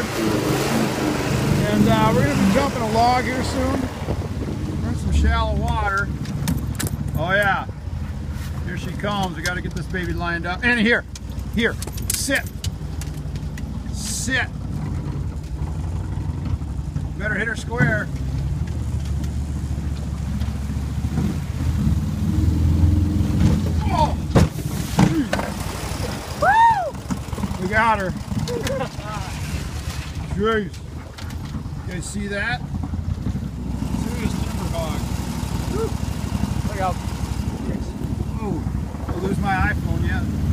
Uh, a log here soon. We're in some shallow water. Oh yeah. Here she comes. We got to get this baby lined up. And here, here, sit, sit. Better hit her square. Oh! We got her. Jeez. You guys see that? Serious timber hog. Look out. Oh, oh I'll lose my iPhone yet.